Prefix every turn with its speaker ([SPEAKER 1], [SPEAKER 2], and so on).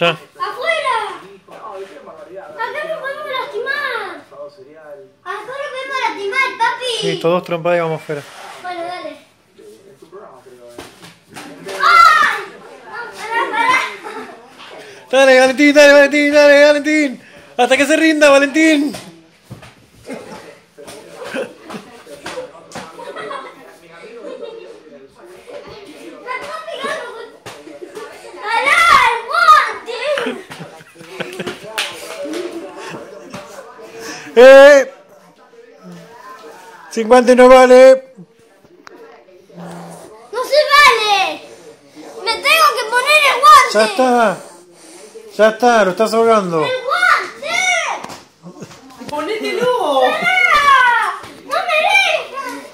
[SPEAKER 1] Ya.
[SPEAKER 2] ¡Afuera! Acá no podemos lastimar. Acá no podemos lastimar, papi.
[SPEAKER 1] Listo, dos trompadas y vamos afuera.
[SPEAKER 2] Bueno, dale.
[SPEAKER 1] Dale, Valentín, dale, Valentín, dale, Valentín. Hasta que se rinda, Valentín. Eh, 50 no vale.
[SPEAKER 2] No se vale. Me tengo que poner el guante.
[SPEAKER 1] Ya está. Ya está, lo estás ahogando.
[SPEAKER 2] ¡El guante!
[SPEAKER 3] ¡Ponételo! ¡No me dejas!